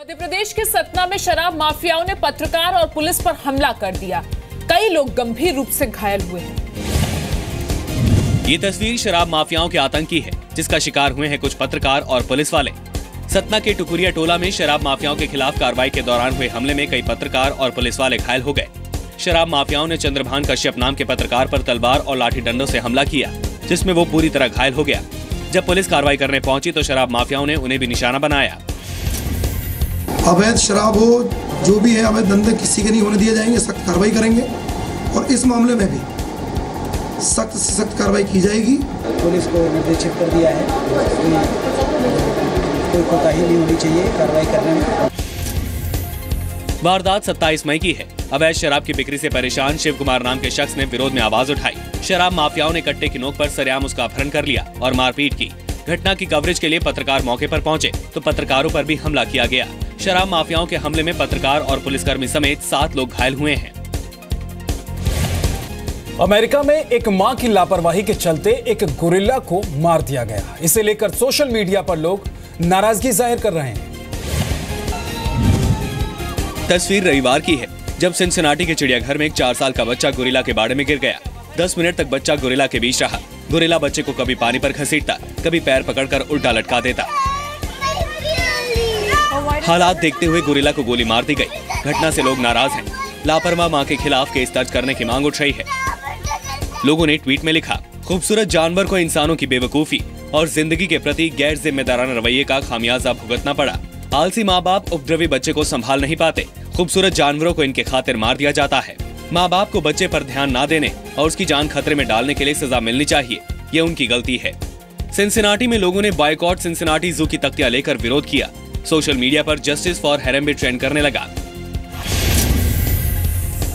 मध्य प्रदेश के सतना में शराब माफियाओं ने पत्रकार और पुलिस पर हमला कर दिया। कई लोग गंभीर रूप से घायल हुए हैं। ये तस्वीर शराब माफियाओं के आतंकी है, जिसका शिकार हुए हैं कुछ पत्रकार और पुलिस वाले। सतना के टुकुरिया टोला में शराब माफियाओं के खिलाफ कार्रवाई के दौरान हुए हमले में कई पत्रकार और पुलिस वाले घायल हो गए। शराब माफियाओं ने चंद्रभान कश्यप नाम के पत्रकार पर तलवार और लाठी डंडों से हमला किया, जिसमें वो पूरी तरह घायल हो गया। जब पुलिस कार्रवाई करने पहुँची तो शराब माफियाओं ने उन्हें भी निशाना बनाया। अवैध शराब हो जो भी है अवैध धंधे किसी के नहीं होने दिए जाएँगे सख्त कार्रवाई करेंगे। और इस मामले में भी सख्त से सख्त कार्रवाई की जाएगी। पुलिस को निर्देशित कर दिया है कोई कोताही नहीं होनी चाहिए कार्रवाई करने में। वारदात 27 मई की है। अवैध शराब की बिक्री से परेशान शिव कुमार नाम के शख्स ने विरोध में आवाज़ उठाई। शराब माफियाओं ने कट्टे की नोक पर सरेआम उसका अपहरण कर लिया और मारपीट की। घटना की कवरेज के लिए पत्रकार मौके पर पहुँचे तो पत्रकारों पर भी हमला किया गया। शराब माफियाओं के हमले में पत्रकार और पुलिसकर्मी समेत सात लोग घायल हुए हैं। अमेरिका में एक माँ की लापरवाही के चलते एक गुरिल्ला को मार दिया गया। इसे लेकर सोशल मीडिया पर लोग नाराज़गी ज़ाहिर कर रहे हैं। तस्वीर रविवार की है जब सिंसिनाटी के चिड़ियाघर में एक चार साल का बच्चा गुरिल्ला के बाड़े में गिर गया। दस मिनट तक बच्चा गुरिल्ला के बीच रहा। गुरिल्ला बच्चे को कभी पानी पर घसीटता, कभी पैर पकड़कर उल्टा लटका देता। हालात देखते हुए गुरिल्ला को गोली मार दी गई। घटना से लोग नाराज़ हैं। लापरवाह माँ के खिलाफ केस दर्ज करने की मांग उठ रही है। लोगों ने ट्वीट में लिखा, खूबसूरत जानवर को इंसानों की बेवकूफ़ी और ज़िंदगी के प्रति गैर जिम्मेदाराना रवैये का खामियाजा भुगतना पड़ा। आलसी माँ बाप उपद्रवी बच्चे को संभाल नहीं पाते। खूबसूरत जानवरों को इनके खातिर मार दिया जाता है। माँ बाप को बच्चे पर ध्यान न देने और उसकी जान खतरे में डालने के लिए सजा मिलनी चाहिए। ये उनकी गलती है। सिंसिनाटी में लोगों ने बायकॉट सिंसिनाटी जू की तख्तियाँ लेकर विरोध किया। सोशल मीडिया पर जस्टिस फॉर हेरम्बे ट्रेंड करने लगा।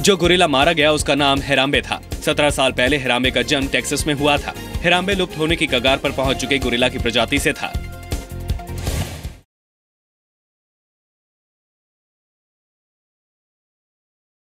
जो गुरिल्ला मारा गया, उसका नाम हेराम्बे था। सत्रह साल पहले हेराम्बे का जन्म टेक्सास में हुआ था। हेराम्बे लुप्त होने की कगार पर पहुँच चुके गुरिल्ला की प्रजाति से था।